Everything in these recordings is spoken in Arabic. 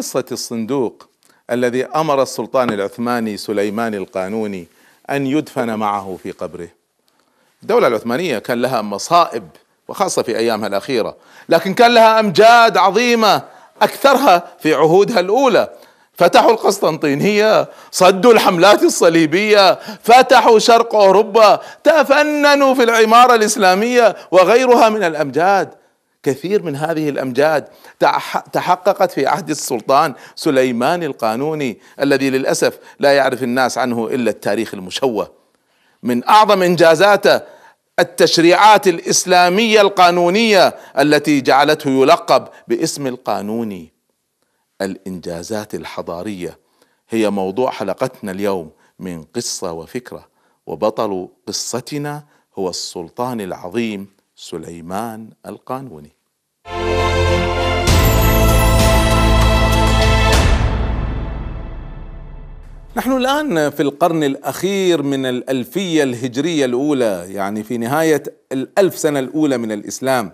قصة الصندوق الذي أمر السلطان العثماني سليمان القانوني أن يدفن معه في قبره. الدولة العثمانية كان لها مصائب وخاصة في أيامها الأخيرة لكن كان لها أمجاد عظيمة أكثرها في عهودها الأولى. فتحوا القسطنطينية صدوا الحملات الصليبية فتحوا شرق أوروبا تفننوا في العمارة الإسلامية وغيرها من الأمجاد. كثير من هذه الأمجاد تحققت في عهد السلطان سليمان القانوني الذي للأسف لا يعرف الناس عنه إلا التاريخ المشوه. من أعظم انجازاته التشريعات الإسلامية القانونية التي جعلته يلقب باسم القانوني. الإنجازات الحضارية هي موضوع حلقتنا اليوم من قصة وفكرة وبطل قصتنا هو السلطان العظيم سليمان القانوني. نحن الآن في القرن الأخير من الألفية الهجرية الأولى يعني في نهاية الألف سنة الأولى من الإسلام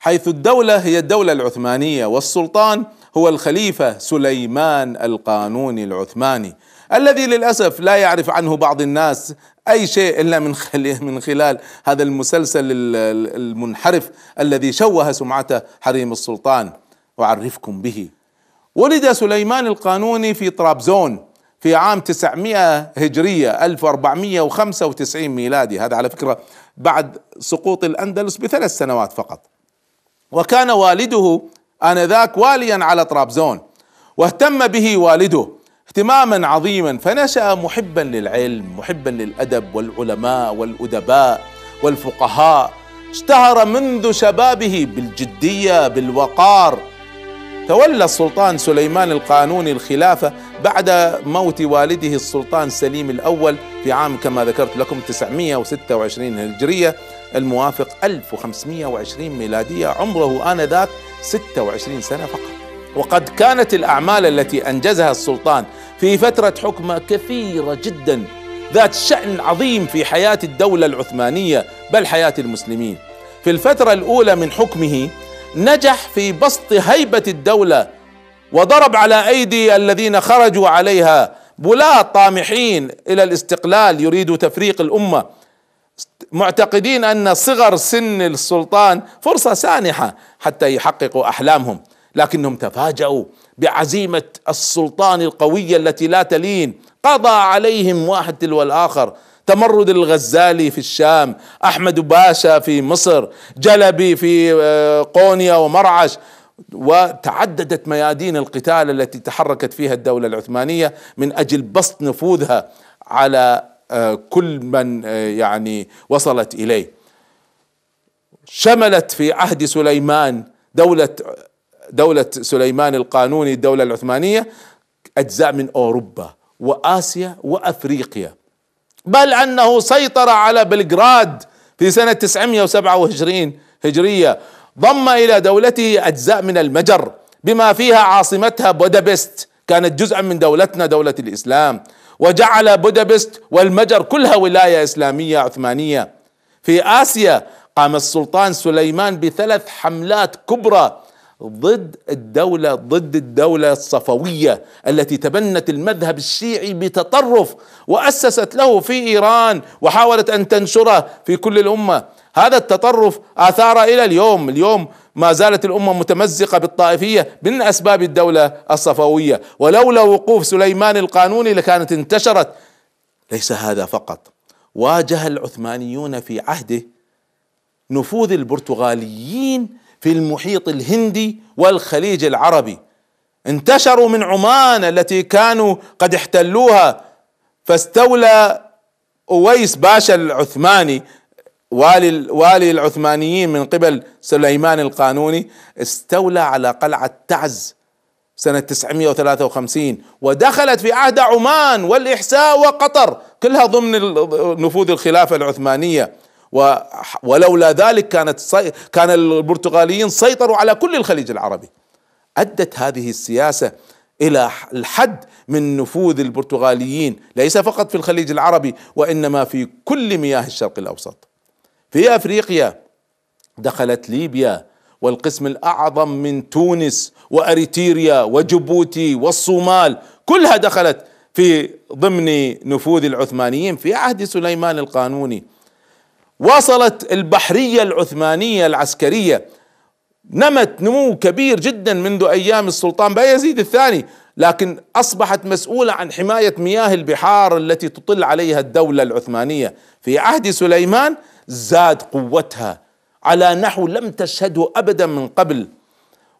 حيث الدولة هي الدولة العثمانية والسلطان هو الخليفة سليمان القانوني العثماني. الذي للأسف لا يعرف عنه بعض الناس أي شيء إلا من من خلال هذا المسلسل المنحرف الذي شوه سمعته حريم السلطان. أعرفكم به. ولد سليمان القانوني في طرابزون في عام 900 هجرية 1495 ميلادي. هذا على فكرة بعد سقوط الأندلس بثلاث سنوات فقط. وكان والده آنذاك واليا على طرابزون واهتم به والده. اهتماما عظيما فنشأ محبا للعلم محبا للأدب والعلماء والأدباء والفقهاء. اشتهر منذ شبابه بالجدية بالوقار. تولى السلطان سليمان القانوني الخلافة بعد موت والده السلطان سليم الأول في عام كما ذكرت لكم 926 هجرية الموافق 1520 ميلادية. عمره آنذاك 26 سنة فقط. وقد كانت الأعمال التي أنجزها السلطان في فترة حكمه كثيرة جدا ذات شأن عظيم في حياة الدولة العثمانية بل حياة المسلمين. في الفترة الأولى من حكمه نجح في بسط هيبة الدولة وضرب على أيدي الذين خرجوا عليها بلاة طامحين إلى الاستقلال يريدوا تفريق الأمة. معتقدين أن صغر سن السلطان فرصة سانحة حتى يحققوا أحلامهم. لكنهم تفاجأوا بعزيمة السلطان القوية التي لا تلين. قضى عليهم واحد تلو الآخر. تمرد الغزالي في الشام أحمد باشا في مصر جلبي في آه، قونيا ومرعش. وتعددت ميادين القتال التي تحركت فيها الدولة العثمانية من أجل بسط نفوذها على آه، كل من آه، يعني وصلت إليه. شملت في عهد سليمان دولة دولة سليمان القانوني الدولة العثمانية أجزاء من أوروبا وآسيا وأفريقيا. بل أنه سيطر على بلغراد في سنة 927 هجرية. ضم إلى دولته أجزاء من المجر بما فيها عاصمتها بودابست. كانت جزءا من دولتنا دولة الإسلام. وجعل بودابست والمجر كلها ولاية إسلامية عثمانية. في آسيا قام السلطان سليمان بثلاث حملات كبرى ضد الدولة ضد الدولة الصفوية التي تبنت المذهب الشيعي بتطرف وأسست له في إيران وحاولت أن تنشره في كل الأمة. هذا التطرف آثار إلى اليوم. اليوم ما زالت الأمة متمزقة بالطائفية من أسباب الدولة الصفوية. ولولا وقوف سليمان القانوني لكانت انتشرت. ليس هذا فقط. واجه العثمانيون في عهده نفوذ البرتغاليين في المحيط الهندي والخليج العربي. انتشروا من عمان التي كانوا قد احتلوها فاستولى أويس باشا العثماني والي والي العثمانيين من قبل سليمان القانوني استولى على قلعة تعز سنة 953 ودخلت في عهد عمان والإحساء وقطر كلها ضمن نفوذ الخلافة العثمانية. ولولا ذلك كانت كان البرتغاليين سيطروا على كل الخليج العربي. أدت هذه السياسة إلى الحد من نفوذ البرتغاليين ليس فقط في الخليج العربي وإنما في كل مياه الشرق الأوسط. في أفريقيا دخلت ليبيا والقسم الأعظم من تونس واريتريا وجيبوتي والصومال كلها دخلت في ضمن نفوذ العثمانيين في عهد سليمان القانوني. وصلت البحرية العثمانية العسكرية. نمت نمو كبير جدا منذ أيام السلطان بايزيد الثاني لكن أصبحت مسؤولة عن حماية مياه البحار التي تطل عليها الدولة العثمانية. في عهد سليمان زاد قوتها على نحو لم تشهده ابدا من قبل.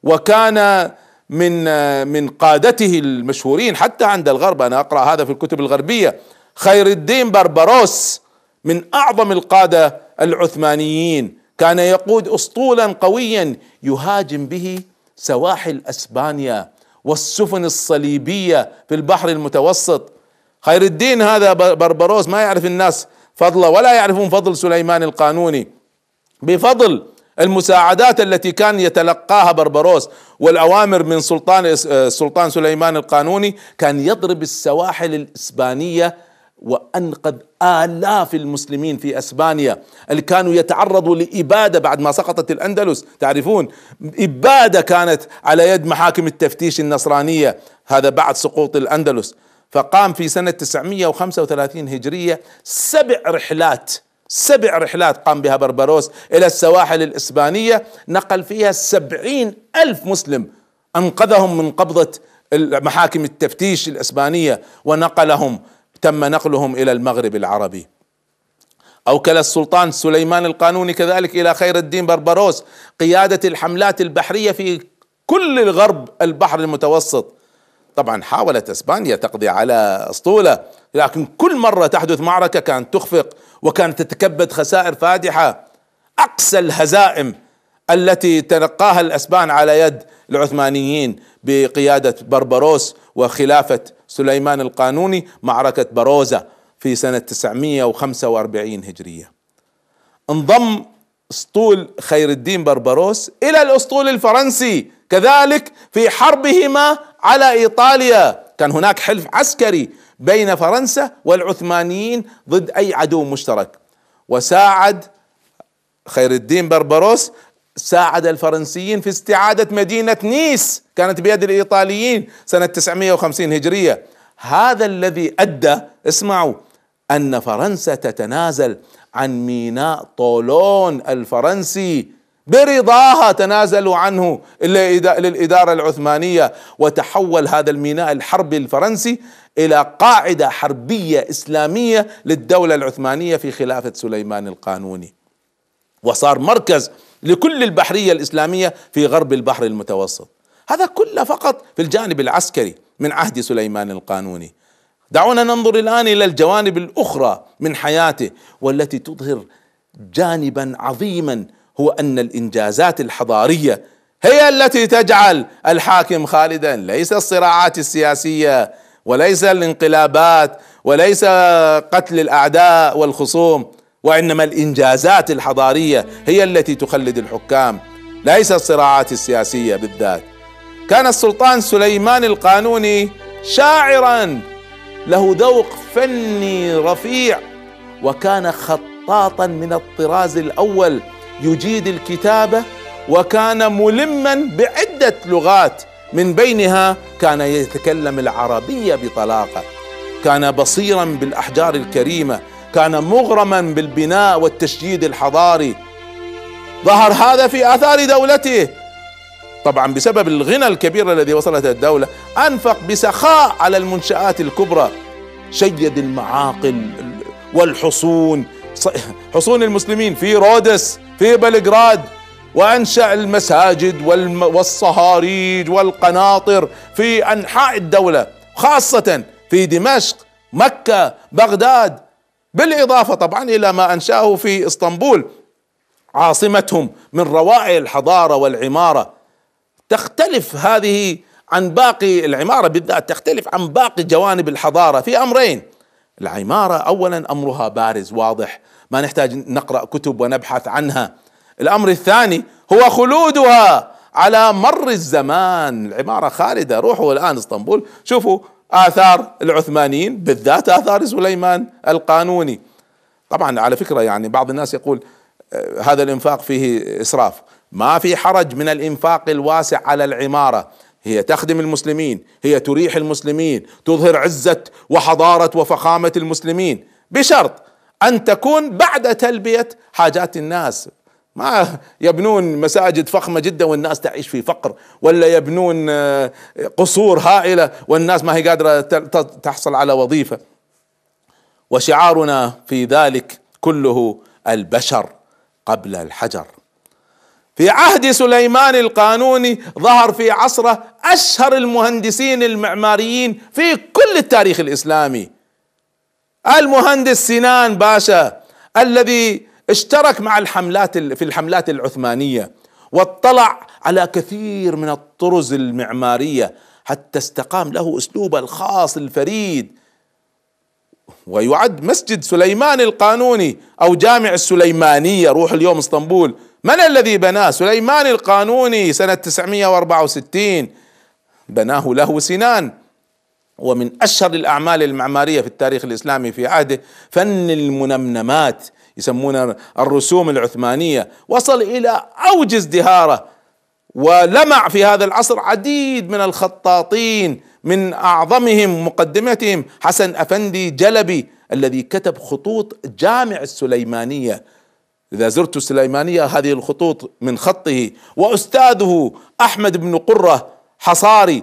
وكان من من قادته المشهورين حتى عند الغرب أنا أقرأ هذا في الكتب الغربية خير الدين بربروس من أعظم القادة العثمانيين. كان يقود اسطولا قويا يهاجم به سواحل أسبانيا والسفن الصليبية في البحر المتوسط. خير الدين هذا بربروس ما يعرف الناس فضله ولا يعرفون فضل سليمان القانوني. بفضل المساعدات التي كان يتلقاها بربروس والأوامر من سلطان السلطان سليمان القانوني كان يضرب السواحل الإسبانية وأنقذ آلاف المسلمين في أسبانيا اللي كانوا يتعرضوا لإبادة بعد ما سقطت الأندلس. تعرفون؟ إبادة كانت على يد محاكم التفتيش النصرانية هذا بعد سقوط الأندلس. فقام في سنة 935 هجرية سبع رحلات سبع رحلات قام بها بربروس إلى السواحل الإسبانية. نقل فيها سبعين ألف مسلم أنقذهم من قبضة محاكم التفتيش الإسبانية ونقلهم تم نقلهم إلى المغرب العربي. أوكل السلطان سليمان القانوني كذلك إلى خير الدين بربروس قيادة الحملات البحرية في كل الغرب البحر المتوسط. طبعا حاولت إسبانيا تقضي على أسطولة لكن كل مرة تحدث معركة كانت تخفق وكانت تتكبد خسائر فادحة. أقسى الهزائم التي تلقاها الإسبان على يد العثمانيين بقيادة بربروس وخلافة سليمان القانوني معركة بروزه في سنة 945 هجرية. انضم أسطول خير الدين بربروس إلى الأسطول الفرنسي كذلك في حربهما على إيطاليا كان هناك حلف عسكري بين فرنسا والعثمانيين ضد أي عدو مشترك وساعد خير الدين بربروس ساعد الفرنسيين في استعادة مدينة نيس. كانت بيد الإيطاليين سنة 950 هجرية. هذا الذي أدى اسمعوا أن فرنسا تتنازل عن ميناء طولون الفرنسي. برضاها تنازلوا عنه للإدارة العثمانية. وتحول هذا الميناء الحربي الفرنسي إلى قاعدة حربية إسلامية للدولة العثمانية في خلافة سليمان القانوني. وصار مركز لكل البحرية الإسلامية في غرب البحر المتوسط. هذا كله فقط في الجانب العسكري من عهد سليمان القانوني. دعونا ننظر الآن إلى الجوانب الأخرى من حياته والتي تظهر جانبا عظيما هو أن الإنجازات الحضارية هي التي تجعل الحاكم خالدا. ليس الصراعات السياسية وليس الانقلابات وليس قتل الأعداء والخصوم. وإنما الإنجازات الحضارية هي التي تخلد الحكام ليس الصراعات السياسية بالذات. كان السلطان سليمان القانوني شاعرا له ذوق فني رفيع وكان خطاطا من الطراز الأول يجيد الكتابة وكان ملما بعدة لغات. من بينها كان يتكلم العربية بطلاقة. كان بصيرا بالأحجار الكريمة كان مغرما بالبناء والتشييد الحضاري. ظهر هذا في آثار دولته. طبعا بسبب الغنى الكبير الذي وصلت الدولة أنفق بسخاء على المنشآت الكبرى. شيد المعاقل والحصون. حصون المسلمين في رودس في بلغراد. وأنشأ المساجد والصهاريج والقناطر في أنحاء الدولة خاصة في دمشق مكة بغداد. بالإضافة طبعا إلى ما أنشأه في إسطنبول عاصمتهم من روائع الحضارة والعمارة. تختلف هذه عن باقي العمارة بالذات تختلف عن باقي جوانب الحضارة في أمرين. العمارة اولا أمرها بارز واضح ما نحتاج نقرأ كتب ونبحث عنها. الأمر الثاني هو خلودها على مر الزمان. العمارة خالدة روحوا الآن إسطنبول شوفوا آثار العثمانيين بالذات آثار سليمان القانوني. طبعا على فكرة يعني بعض الناس يقول آه، هذا الإنفاق فيه إسراف. ما في حرج من الإنفاق الواسع على العمارة. هي تخدم المسلمين هي تريح المسلمين تظهر عزة وحضارة وفخامة المسلمين. بشرط أن تكون بعد تلبية حاجات الناس. ما يبنون مساجد فخمة جدا والناس تعيش في فقر ولا يبنون آه، قصور هائلة والناس ما هي قادرة تحصل على وظيفة. وشعارنا في ذلك كله البشر قبل الحجر. في عهد سليمان القانوني ظهر في عصره أشهر المهندسين المعماريين في كل التاريخ الإسلامي. المهندس سنان باشا الذي اشترك مع الحملات في الحملات العثمانية واطلع على كثير من الطرز المعمارية حتى استقام له اسلوبه الخاص الفريد. ويعد مسجد سليمان القانوني أو جامع السليمانية روح اليوم إسطنبول. من الذي بناه؟ سليمان القانوني سنة 964 بناه له سنان. ومن أشهر الأعمال المعمارية في التاريخ الإسلامي في عهده فن المنمنمات. يسمونها الرسوم العثمانية. وصل إلى أوج ازدهاره ولمع في هذا العصر عديد من الخطاطين من أعظمهم مقدمتهم حسن أفندي جلبي الذي كتب خطوط جامع السليمانية. إذا زرت السليمانية هذه الخطوط من خطه. وأستاذه أحمد بن قرة حصاري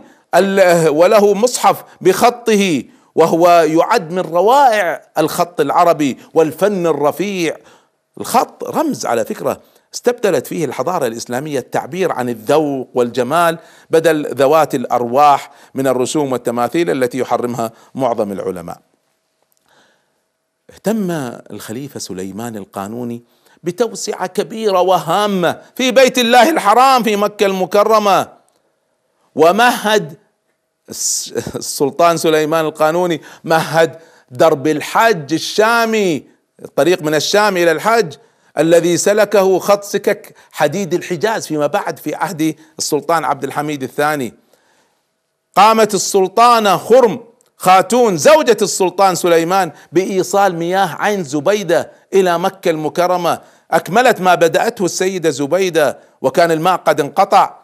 وله مصحف بخطه. وهو يعد من روائع الخط العربي والفن الرفيع الخط رمز على فكرة استبدلت فيه الحضارة الإسلامية التعبير عن الذوق والجمال بدل ذوات الأرواح من الرسوم والتماثيل التي يحرمها معظم العلماء. اهتم الخليفة سليمان القانوني بتوسعة كبيرة وهامة في بيت الله الحرام في مكة المكرمة ومهد السلطان سليمان القانوني مهد درب الحج الشامي الطريق من الشام إلى الحج الذي سلكه خط سكك حديد الحجاز فيما بعد في عهد السلطان عبد الحميد الثاني. قامت السلطانة خرم خاتون زوجة السلطان سليمان بإيصال مياه عين زبيدة إلى مكة المكرمة. أكملت ما بدأته السيدة زبيدة وكان الماء قد انقطع.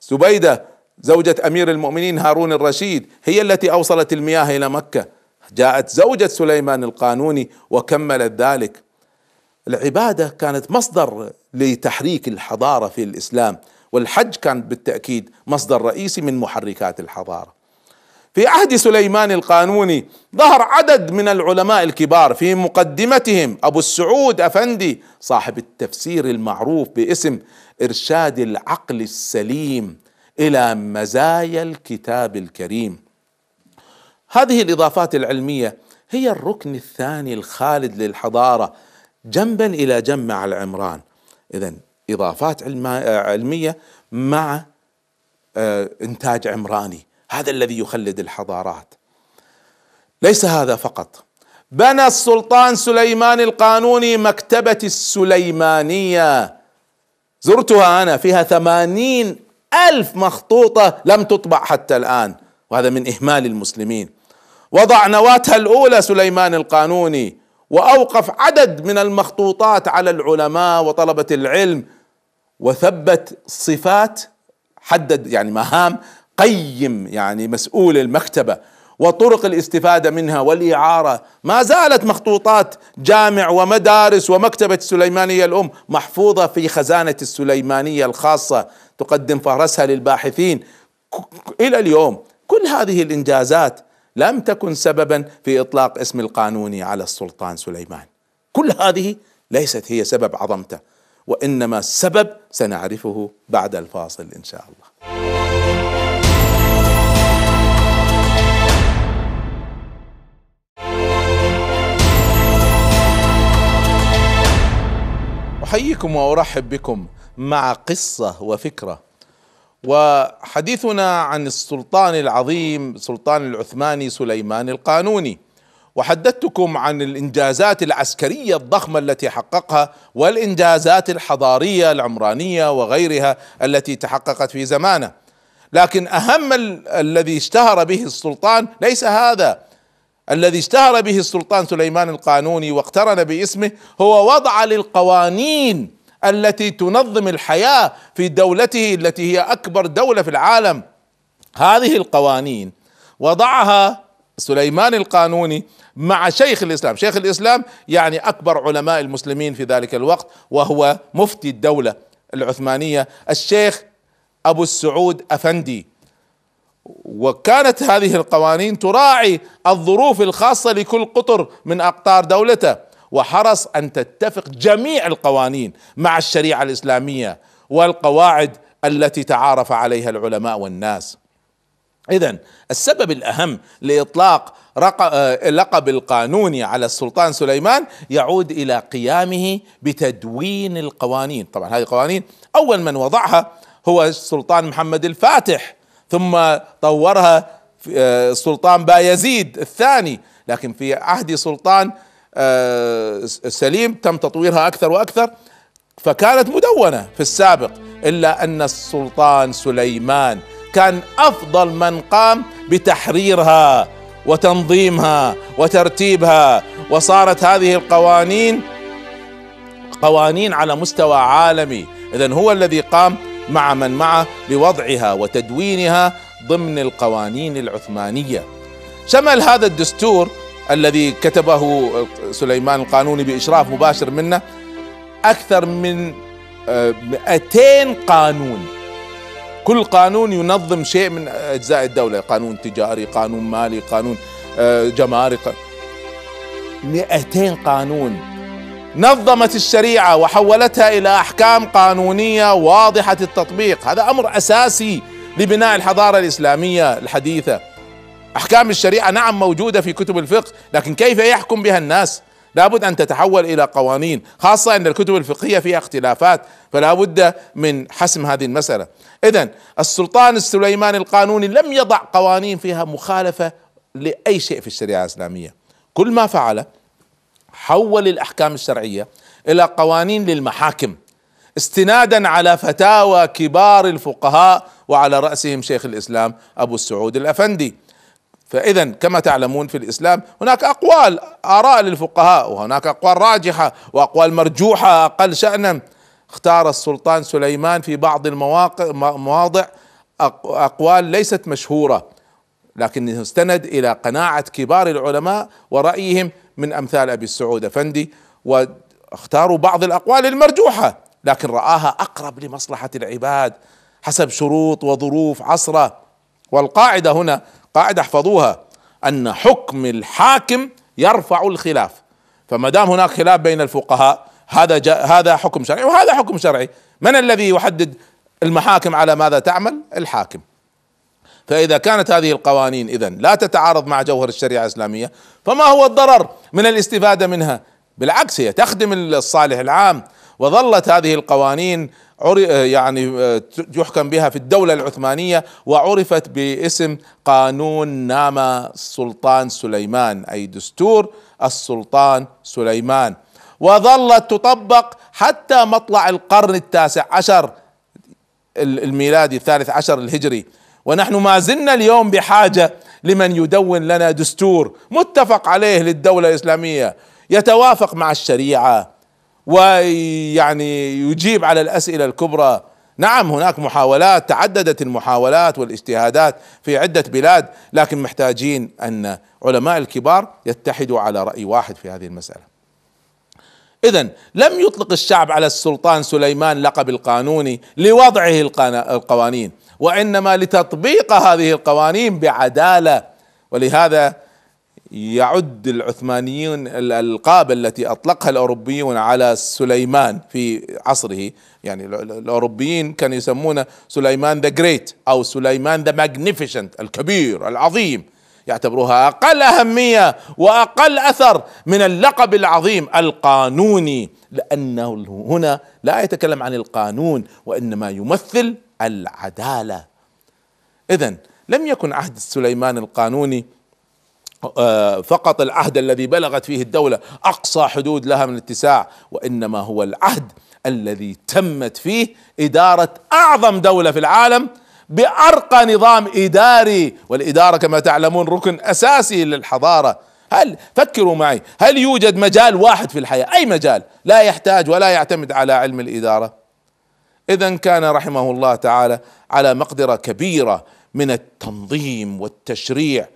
زبيدة زوجة أمير المؤمنين هارون الرشيد هي التي أوصلت المياه إلى مكة. جاءت زوجة سليمان القانوني وكملت ذلك. العبادة كانت مصدر لتحريك الحضارة في الإسلام والحج كان بالتأكيد مصدر رئيسي من محركات الحضارة. في عهد سليمان القانوني ظهر عدد من العلماء الكبار في مقدمتهم. أبو السعود أفندي صاحب التفسير المعروف باسم إرشاد العقل السليم. إلى مزايا الكتاب الكريم. هذه الإضافات العلمية هي الركن الثاني الخالد للحضارة جنبا إلى جنب مع العمران. اذا إضافات علمية مع آه، إنتاج عمراني. هذا الذي يخلد الحضارات. ليس هذا فقط. بنى السلطان سليمان القانوني مكتبة السليمانية. زرتها أنا فيها ثمانين ألف مخطوطة لم تطبع حتى الآن وهذا من إهمال المسلمين. وضع نواتها الأولى سليمان القانوني وأوقف عدد من المخطوطات على العلماء وطلبة العلم وثبت صفات حدد يعني مهام قيم يعني مسؤول المكتبة. وطرق الاستفادة منها والإعارة. ما زالت مخطوطات جامع ومدارس ومكتبة السليمانية الأم محفوظة في خزانة السليمانية الخاصة تقدم فهرسها للباحثين. إلى اليوم كل هذه الإنجازات لم تكن سببا في إطلاق اسم القانوني على السلطان سليمان. كل هذه ليست هي سبب عظمته وإنما السبب سنعرفه بعد الفاصل إن شاء الله. أحييكم وأرحب بكم مع قصة وفكرة. وحديثنا عن السلطان العظيم سلطان العثماني سليمان القانوني. وحدثتكم عن الإنجازات العسكرية الضخمة التي حققها والإنجازات الحضارية العمرانية وغيرها التي تحققت في زمانه. لكن أهم الذي اشتهر به السلطان ليس هذا الذي اشتهر به السلطان سليمان القانوني واقترن باسمه هو وضع للقوانين التي تنظم الحياة في دولته التي هي أكبر دولة في العالم. هذه القوانين وضعها سليمان القانوني مع شيخ الإسلام، شيخ الإسلام يعني أكبر علماء المسلمين في ذلك الوقت وهو مفتي الدولة العثمانية الشيخ أبو السعود أفندي. وكانت هذه القوانين تراعي الظروف الخاصة لكل قطر من أقطار دولته. وحرص أن تتفق جميع القوانين مع الشريعة الإسلامية والقواعد التي تعارف عليها العلماء والناس. اذا السبب الأهم لإطلاق آه، لقب القانوني على السلطان سليمان يعود إلى قيامه بتدوين القوانين. طبعا هذه القوانين أول من وضعها هو السلطان محمد الفاتح. ثم طورها آه، السلطان بايزيد الثاني. لكن في عهد سلطان آه، سليم تم تطويرها أكثر وأكثر فكانت مدونة في السابق إلا أن السلطان سليمان كان أفضل من قام بتحريرها وتنظيمها وترتيبها وصارت هذه القوانين قوانين على مستوى عالمي. اذا هو الذي قام مع من معه بوضعها وتدوينها ضمن القوانين العثمانية. شمل هذا الدستور الذي كتبه سليمان القانوني بإشراف مباشر منه أكثر من 200 آه، قانون. كل قانون ينظم شيء من أجزاء الدولة قانون تجاري قانون مالي قانون آه، جمارك 200 قانون. نظمت الشريعة وحولتها إلى أحكام قانونية واضحة التطبيق. هذا أمر أساسي لبناء الحضارة الإسلامية الحديثة. أحكام الشريعة نعم موجودة في كتب الفقه لكن كيف يحكم بها الناس؟ لابد أن تتحول إلى قوانين خاصة أن الكتب الفقهية فيها اختلافات فلا بد من حسم هذه المسألة. اذا السلطان السليماني القانوني لم يضع قوانين فيها مخالفة لأي شيء في الشريعة الإسلامية. كل ما فعله حول الأحكام الشرعية إلى قوانين للمحاكم استنادا على فتاوى كبار الفقهاء وعلى رأسهم شيخ الإسلام أبو السعود الأفندي. فاذا كما تعلمون في الإسلام هناك أقوال آراء للفقهاء وهناك أقوال راجحة وأقوال مرجوحة أقل شانا. اختار السلطان سليمان في بعض المواقع مواضع أقوال ليست مشهورة لكنه استند إلى قناعة كبار العلماء ورأيهم من أمثال أبي السعود أفندي واختاروا بعض الأقوال المرجوحة لكن رآها أقرب لمصلحة العباد حسب شروط وظروف عصره. والقاعدة هنا قاعدة احفظوها أن حكم الحاكم يرفع الخلاف. فما دام هناك خلاف بين الفقهاء هذا هذا حكم شرعي وهذا حكم شرعي. من الذي يحدد المحاكم على ماذا تعمل؟ الحاكم. فإذا كانت هذه القوانين اذا لا تتعارض مع جوهر الشريعة الإسلامية فما هو الضرر من الاستفادة منها؟ بالعكس هي تخدم الصالح العام وظلت هذه القوانين يعني يحكم بها في الدولة العثمانية وعرفت باسم قانون نام السلطان سليمان أي دستور السلطان سليمان. وظلت تطبق حتى مطلع القرن التاسع عشر الميلادي الثالث عشر الهجري. ونحن ما زلنا اليوم بحاجة لمن يدون لنا دستور متفق عليه للدولة الإسلامية يتوافق مع الشريعة ويعني يجيب على الأسئلة الكبرى. نعم هناك محاولات تعددت المحاولات والاجتهادات في عدة بلاد لكن محتاجين أن علماء الكبار يتحدوا على رأي واحد في هذه المسألة. اذا لم يطلق الشعب على السلطان سليمان لقب القانوني لوضعه القوانين وإنما لتطبيق هذه القوانين بعدالة ولهذا يعد العثمانيون الألقاب التي أطلقها الأوروبيون على سليمان في عصره يعني الأوروبيين كانوا يسمونه سليمان the Great أو سليمان the Magnificent الكبير العظيم. يعتبروها أقل أهمية وأقل أثر من اللقب العظيم القانوني لأنه هنا لا يتكلم عن القانون وإنما يمثل العدالة. اذا لم يكن عهد سليمان القانوني آه، فقط العهد الذي بلغت فيه الدولة أقصى حدود لها من الاتساع وإنما هو العهد الذي تمت فيه إدارة أعظم دولة في العالم بأرقى نظام إداري والإدارة كما تعلمون ركن أساسي للحضارة. هل فكروا معي هل يوجد مجال واحد في الحياة؟ أي مجال؟ لا يحتاج ولا يعتمد على علم الإدارة. اذا كان رحمه الله تعالى على مقدرة كبيرة من التنظيم والتشريع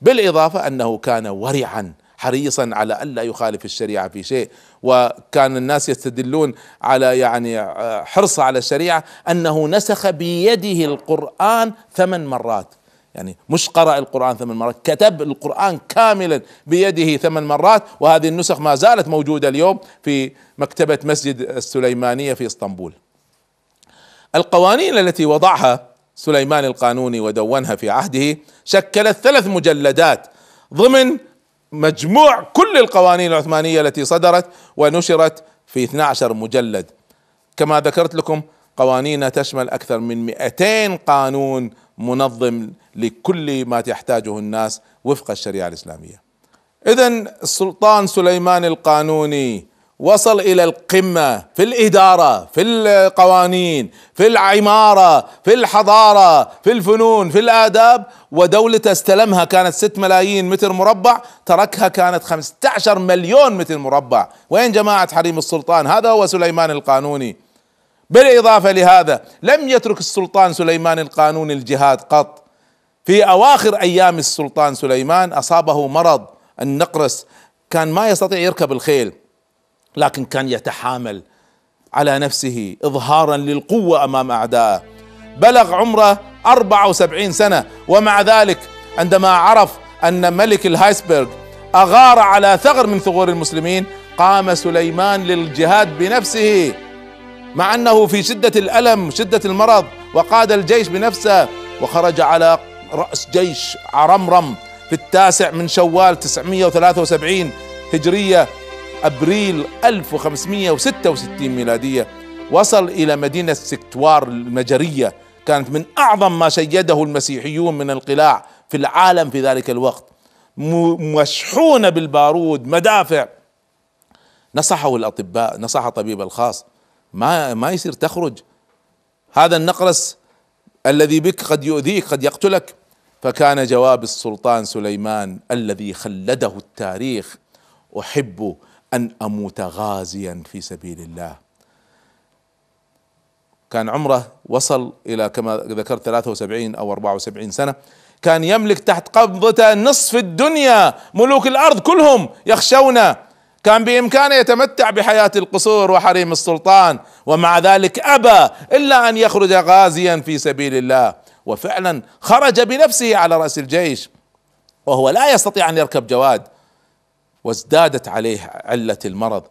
بالإضافة أنه كان ورعا حريصا على ألا يخالف الشريعة في شيء. وكان الناس يستدلون على يعني حرصه على الشريعة أنه نسخ بيده القرآن ثمان مرات. يعني مش قرأ القرآن ثمان مرات كتب القرآن كاملا بيده ثمان مرات وهذه النسخ ما زالت موجودة اليوم في مكتبة مسجد السليمانية في إسطنبول. القوانين التي وضعها سليمان القانوني ودونها في عهده شكلت ثلاث مجلدات ضمن مجموع كل القوانين العثمانية التي صدرت ونشرت في 12 مجلد. كما ذكرت لكم قوانين تشمل أكثر من 200 قانون منظم لكل ما تحتاجه الناس وفق الشريعة الإسلامية. إذا السلطان سليمان القانوني وصل إلى القمة في الإدارة في القوانين في العمارة في الحضارة في الفنون في الآداب. ودولته استلمها كانت 6 ملايين متر مربع تركها كانت 15 مليون متر مربع. وين جماعة حريم السلطان؟ هذا هو سليمان القانوني. بالإضافة لهذا لم يترك السلطان سليمان القانوني الجهاد قط. في أواخر أيام السلطان سليمان أصابه مرض النقرس. كان ما يستطيع يركب الخيل. لكن كان يتحامل على نفسه اظهارا للقوة أمام اعدائه بلغ عمره 74 سنة ومع ذلك عندما عرف أن ملك الهايسبرغ أغار على ثغر من ثغور المسلمين قام سليمان للجهاد بنفسه مع أنه في شدة الألم شدة المرض وقاد الجيش بنفسه وخرج على رأس جيش عرمرم في التاسع من شوال 973 هجرية أبريل 1566 ميلادية وصل إلى مدينة سكتوار المجرية. كانت من أعظم ما شيده المسيحيون من القلاع في العالم في ذلك الوقت. مشحونه بالبارود مدافع. نصحه الأطباء نصح طبيب الخاص. ما ما يصير تخرج. هذا النقرس الذي بك قد يؤذيك قد يقتلك. فكان جواب السلطان سليمان الذي خلده التاريخ أحب أن أموت غازيا في سبيل الله. كان عمره وصل إلى كما ذكرت 73 أو 74 سنة. كان يملك تحت قبضته نصف الدنيا ملوك الأرض كلهم يخشونه كان بإمكانه يتمتع بحياة القصور وحريم السلطان ومع ذلك أبى إلا أن يخرج غازيا في سبيل الله. وفعلا خرج بنفسه على رأس الجيش وهو لا يستطيع أن يركب جواد. وازدادت عليه علة المرض.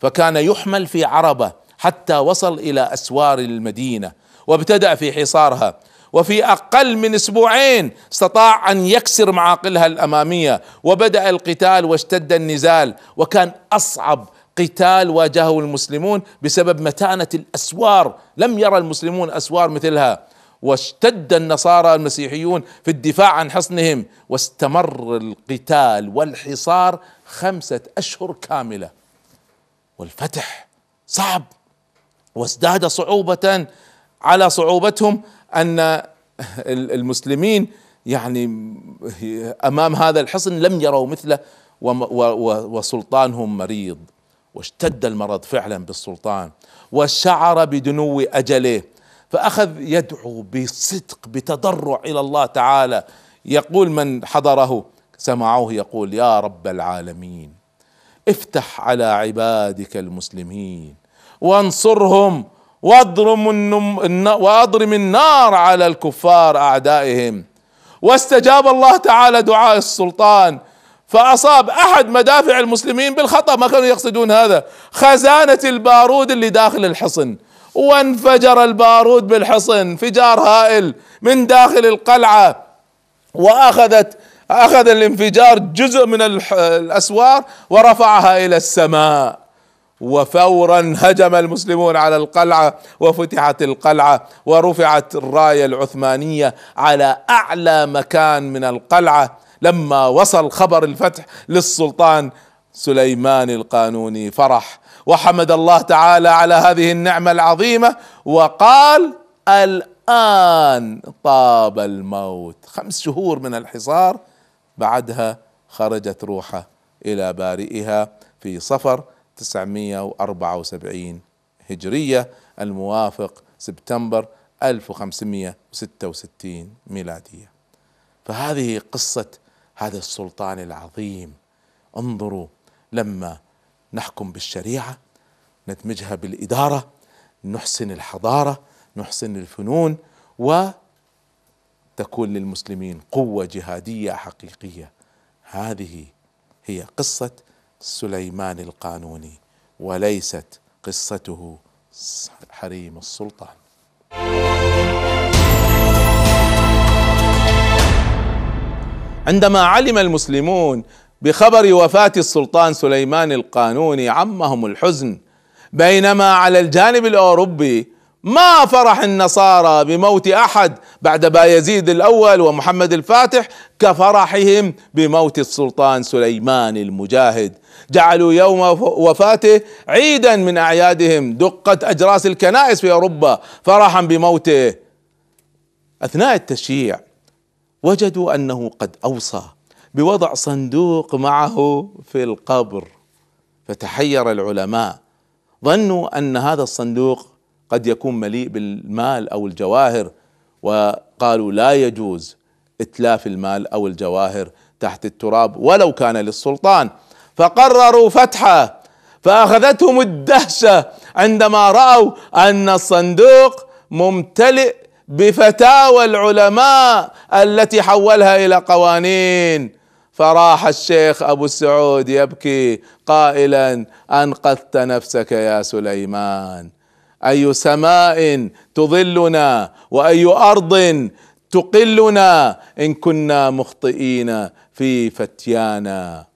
فكان يحمل في عربة حتى وصل إلى أسوار المدينة وابتدأ في حصارها. وفي أقل من أسبوعين استطاع أن يكسر معاقلها الأمامية وبدأ القتال واشتد النزال. وكان أصعب قتال واجهه المسلمون بسبب متانة الأسوار. لم يرى المسلمون أسوار مثلها. واشتد النصارى المسيحيون في الدفاع عن حصنهم. واستمر القتال والحصار خمسة أشهر كاملة. والفتح صعب. وازداد صعوبة على صعوبتهم أن المسلمين يعني أمام هذا الحصن لم يروا مثله وسلطانهم مريض. واشتد المرض فعلا بالسلطان. وشعر بدنو أجله. فأخذ يدعو بصدق بتضرع إلى الله تعالى. يقول من حضره سمعوه يقول يا رب العالمين افتح على عبادك المسلمين وانصرهم واضرم وأضرم النار على الكفار أعدائهم. واستجاب الله تعالى دعاء السلطان فأصاب أحد مدافع المسلمين بالخطأ. ما كانوا يقصدون هذا؟ خزانة البارود اللي داخل الحصن. وانفجر البارود بالحصن انفجار هائل من داخل القلعة وأخذت أخذ الانفجار جزء من الأسوار ورفعها إلى السماء. وفورا هجم المسلمون على القلعة وفتحت القلعة ورفعت الراية العثمانية على أعلى مكان من القلعة. لما وصل خبر الفتح للسلطان سليمان القانوني فرح وحمد الله تعالى على هذه النعمة العظيمة وقال الآن طاب الموت. خمس شهور من الحصار بعدها خرجت روحه إلى بارئها في صفر 974 هجرية الموافق سبتمبر 1566 ميلادية. فهذه قصة هذا السلطان العظيم. انظروا لما نحكم بالشريعة ندمجها بالإدارة نحسن الحضارة نحسن الفنون وتكون للمسلمين قوة جهادية حقيقية. هذه هي قصة سليمان القانوني وليست قصته حريم السلطان. عندما علم المسلمون بخبر وفاة السلطان سليمان القانوني عمهم الحزن. بينما على الجانب الأوروبي ما فرح النصارى بموت أحد بعد بايزيد الأول ومحمد الفاتح كفرحهم بموت السلطان سليمان المجاهد. جعلوا يوم وفاته عيدا من أعيادهم. دقت أجراس الكنائس في أوروبا فرحا بموته. أثناء التشييع وجدوا أنه قد أوصى بوضع صندوق معه في القبر. فتحير العلماء. ظنوا أن هذا الصندوق قد يكون مليء بالمال أو الجواهر وقالوا لا يجوز إتلاف المال أو الجواهر تحت التراب ولو كان للسلطان. فقرروا فتحه فأخذتهم الدهشة عندما رأوا أن الصندوق ممتلئ بفتاوى العلماء التي حولها إلى قوانين. فراح الشيخ أبو السعود يبكي قائلا أنقذت نفسك يا سليمان. أي سماء تظلنا وأي أرض تقلنا إن كنا مخطئين في فتيانا.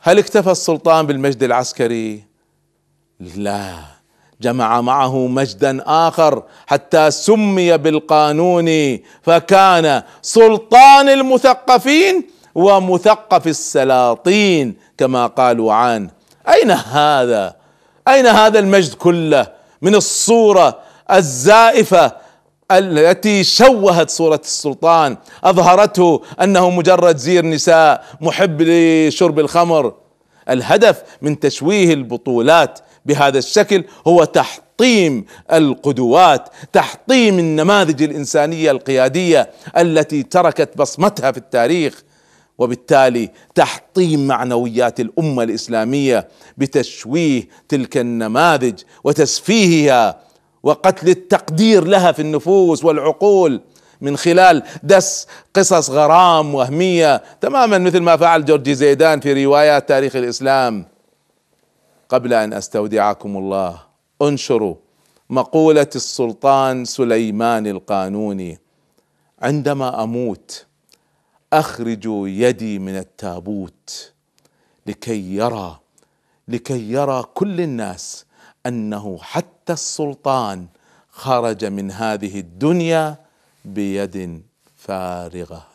هل اكتفى السلطان بالمجد العسكري؟ لا. جمع معه مجدا آخر حتى سمي بالقانون فكان سلطان المثقفين ومثقف السلاطين كما قالوا عنه أين هذا؟ أين هذا المجد كله؟ من الصورة الزائفة التي شوهت صورة السلطان. أظهرته أنه مجرد زير نساء محب لشرب الخمر. الهدف من تشويه البطولات بهذا الشكل هو تحطيم القدوات تحطيم النماذج الإنسانية القيادية التي تركت بصمتها في التاريخ. وبالتالي تحطيم معنويات الأمة الإسلامية بتشويه تلك النماذج وتسفيهها وقتل التقدير لها في النفوس والعقول من خلال دس قصص غرام وهمية تماما مثل ما فعل جورجي زيدان في روايات تاريخ الإسلام. قبل أن أستودعكم الله انشروا مقولة السلطان سليمان القانوني. عندما أموت اخرجوا يدي من التابوت لكي يرى لكي يرى كل الناس أنه حتى السلطان خرج من هذه الدنيا بيد فارغة.